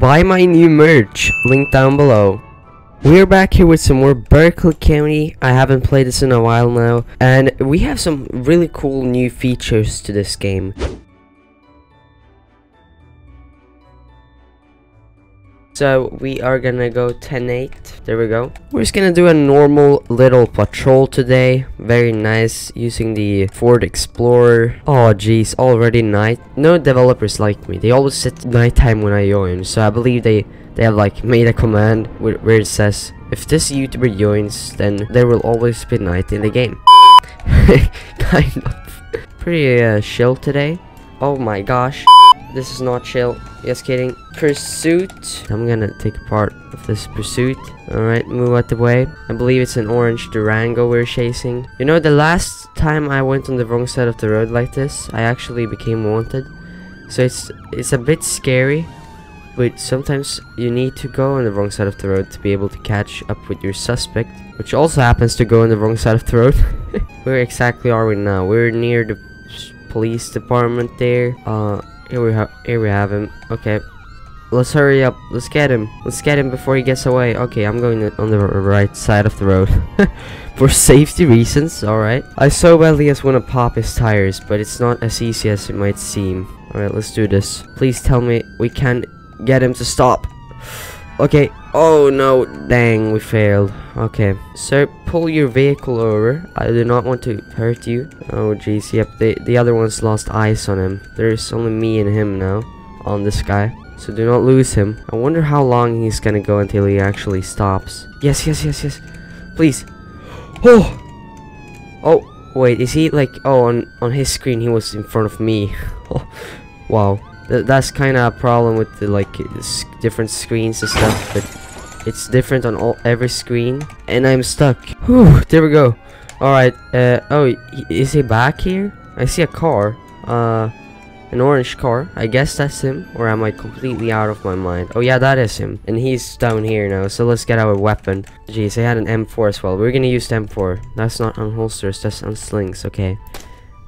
buy my new merch. Link down below. We're back here with some more Berkeley County. I haven't played this in a while now. And we have some really cool new features to this game. So we are gonna go 10-8. There we go. We're just gonna do a normal little patrol today. Very nice using the Ford Explorer. Oh jeez, already night. No developers like me. They always set nighttime when I join. So I believe they they have like made a command where, where it says if this YouTuber joins, then there will always be night in the game. kind of. Pretty uh, chill today. Oh my gosh. This is not chill. Just kidding. Pursuit. I'm gonna take a part of this pursuit. Alright, move out the way. I believe it's an orange Durango we're chasing. You know, the last time I went on the wrong side of the road like this, I actually became wanted. So it's it's a bit scary. But sometimes you need to go on the wrong side of the road to be able to catch up with your suspect. Which also happens to go on the wrong side of the road. Where exactly are we now? We're near the police department there. Uh, here we have here we have him. Okay. Let's hurry up. Let's get him. Let's get him before he gets away. Okay, I'm going on the right side of the road. For safety reasons, alright. I so badly just want to pop his tires, but it's not as easy as it might seem. Alright, let's do this. Please tell me we can get him to stop. Okay. Oh no. Dang, we failed. Okay. Sir, pull your vehicle over. I do not want to hurt you. Oh jeez, yep. The, the other one's lost eyes on him. There's only me and him now on this guy. So do not lose him. I wonder how long he's gonna go until he actually stops. Yes, yes, yes, yes. Please. Oh! Oh, wait, is he like... Oh, on, on his screen he was in front of me. wow. Th that's kind of a problem with the like different screens and stuff, but it's different on all every screen, and I'm stuck. Whew, there we go. All right. Uh oh, is he back here? I see a car. Uh, an orange car. I guess that's him, or am I completely out of my mind? Oh yeah, that is him, and he's down here now. So let's get our weapon. Jeez, I had an M4 as well. We're gonna use the M4. That's not on holsters. That's on slings. Okay.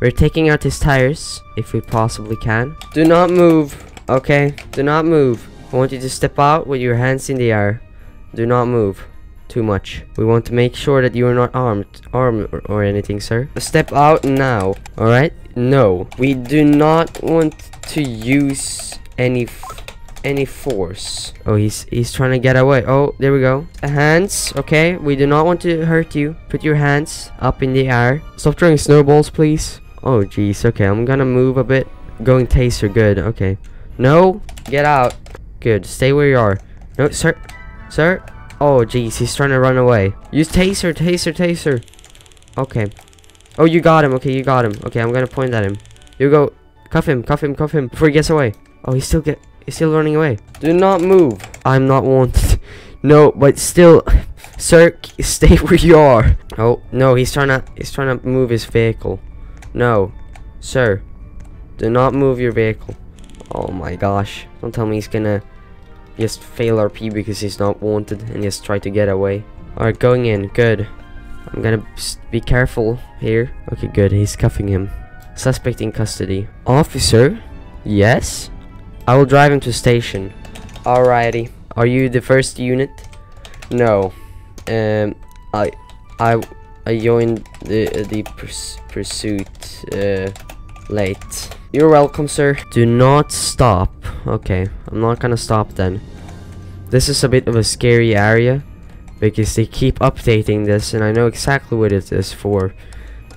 We're taking out his tires, if we possibly can. Do not move, okay? Do not move. I want you to step out with your hands in the air. Do not move too much. We want to make sure that you are not armed, armed or, or anything, sir. Step out now, alright? No. We do not want to use any any force. Oh, he's he's trying to get away. Oh, there we go. Hands, okay? We do not want to hurt you. Put your hands up in the air. Stop throwing snowballs, please. Oh, jeez. Okay, I'm gonna move a bit. Going taser. Good. Okay. No. Get out. Good. Stay where you are. No, sir. Sir. Oh, jeez. He's trying to run away. Use taser. Taser. Taser. Okay. Oh, you got him. Okay, you got him. Okay, I'm gonna point at him. You go. Cuff him. Cuff him. Cuff him. Before he gets away. Oh, he's still get. He's still running away. Do not move. I'm not wanted. no, but still. Sir, stay where you are. Oh, no, he's trying to. He's trying to move his vehicle. No. Sir. Do not move your vehicle. Oh my gosh. Don't tell me he's gonna just fail RP because he's not wanted and just try to get away. Alright, going in. Good. I'm gonna be careful here. Okay, good. He's cuffing him. Suspect in custody. Officer? Yes? I will drive him to station. Alrighty. Are you the first unit? No. Um, I, I I joined the the purs pursuit uh, late. You're welcome, sir. Do not stop. Okay, I'm not gonna stop then. This is a bit of a scary area because they keep updating this and I know exactly what it is for.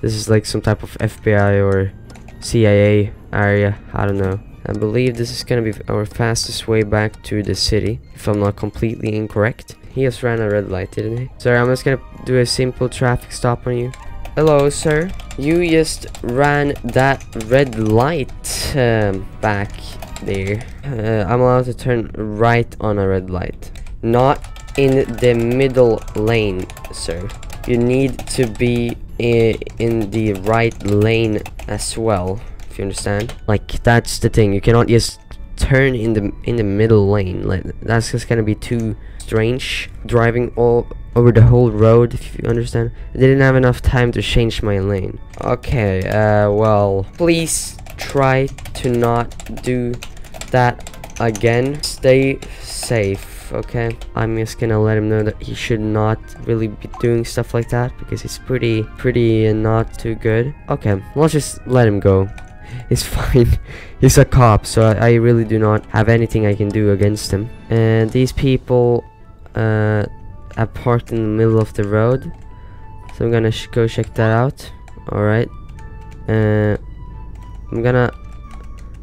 This is like some type of FBI or CIA area. I don't know. I believe this is gonna be our fastest way back to the city, if I'm not completely incorrect. He just ran a red light, didn't he? Sir, I'm just gonna do a simple traffic stop on you. Hello, sir. You just ran that red light um, back there. Uh, I'm allowed to turn right on a red light. Not in the middle lane, sir. You need to be in the right lane as well, if you understand. Like, that's the thing. You cannot just turn in the in the middle lane. Like, that's just gonna be too strange driving all over the whole road if you understand I didn't have enough time to change my lane okay uh well please try to not do that again. Stay safe, okay? I'm just gonna let him know that he should not really be doing stuff like that because he's pretty, pretty not too good. Okay, let's just let him go. It's fine. He's a cop, so I, I really do not have anything I can do against him. And these people uh, are parked in the middle of the road. So I'm gonna go check that out. Alright. Uh, I'm gonna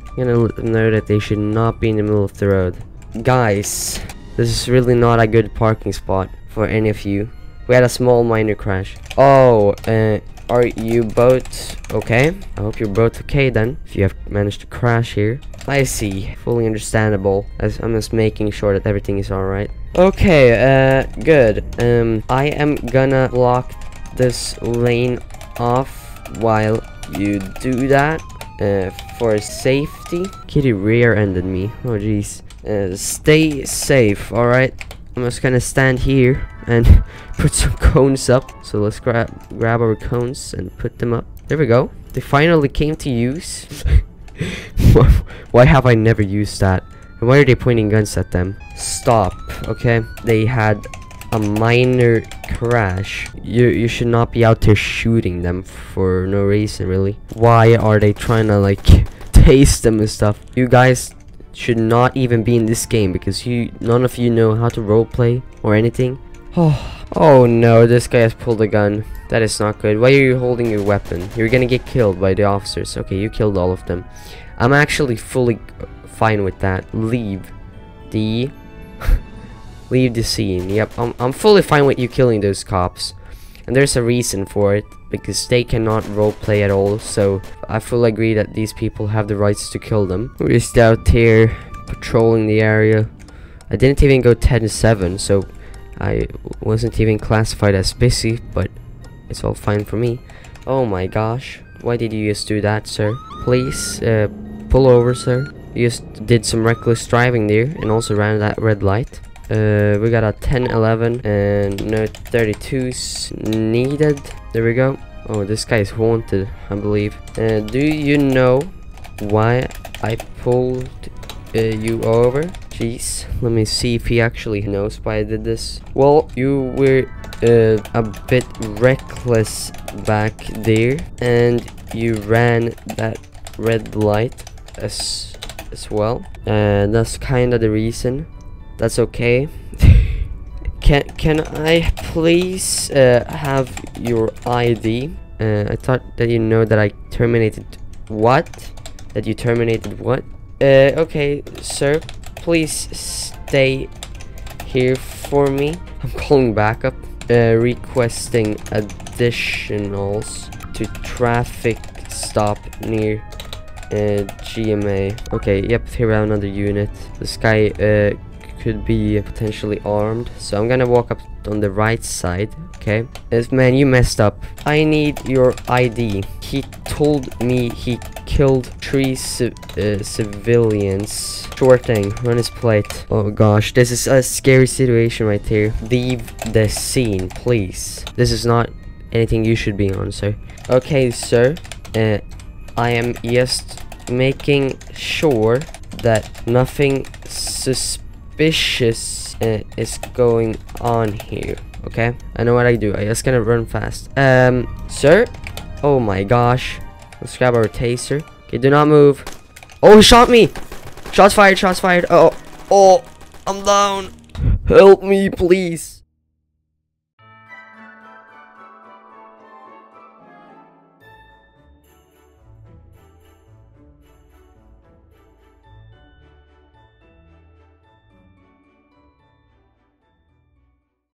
I'm gonna let them know that they should not be in the middle of the road. Guys, this is really not a good parking spot for any of you. We had a small minor crash. Oh, uh, are you both okay? I hope you're both okay then, if you have managed to crash here. I see. Fully understandable. As I'm just making sure that everything is alright. Okay, uh, good. Um, I am gonna block this lane off while you do that. Uh, for safety. Kitty rear-ended me. Oh, jeez. Uh, stay safe, alright? I'm just gonna stand here and put some cones up. So let's grab grab our cones and put them up. There we go. They finally came to use. why have I never used that? And why are they pointing guns at them? Stop, okay? They had a minor crash. You you should not be out there shooting them for no reason, really. Why are they trying to like taste them and stuff? You guys should not even be in this game because you none of you know how to roleplay or anything. Oh, oh no, this guy has pulled a gun. That is not good. Why are you holding your weapon? You're gonna get killed by the officers. Okay, you killed all of them. I'm actually fully fine with that. Leave the leave the scene. Yep, I'm I'm fully fine with you killing those cops. And there's a reason for it because they cannot roleplay at all. So I fully agree that these people have the rights to kill them. We're just out here patrolling the area. I didn't even go 10-7, so I wasn't even classified as busy, but it's all fine for me. Oh my gosh. Why did you just do that, sir? Please, uh, pull over, sir. You just did some reckless driving there and also ran that red light. Uh, we got a 10, 11, and no 32s needed. There we go. Oh, this guy is wanted, I believe. Uh, do you know why I pulled uh, you over? Jeez, let me see if he actually knows why I did this. Well, you were uh, a bit reckless back there, and you ran that red light as as well, and that's kind of the reason. That's okay. can can I please uh, have your ID? Uh, I thought that you know that I terminated what? That you terminated what? Uh, okay, sir please stay here for me? I'm calling backup. Uh, requesting additionals to traffic stop near uh, GMA. Okay, yep, here we have another unit. This guy uh, could be potentially armed. So I'm gonna walk up on the right side, okay? If man, you messed up. I need your ID. He told me he killed three uh, civilians. Sure thing, run his plate. Oh gosh, this is a scary situation right here. Leave the scene, please. This is not anything you should be on, sir. Okay, sir. Uh, I am just making sure that nothing suspicious uh, is going on here. Okay, I know what I do. I just gonna run fast. Um, sir. Oh my gosh. Let's grab our taser. Okay, do not move. Oh, he shot me! Shots fired, shots fired. Oh, oh, I'm down. Help me, please.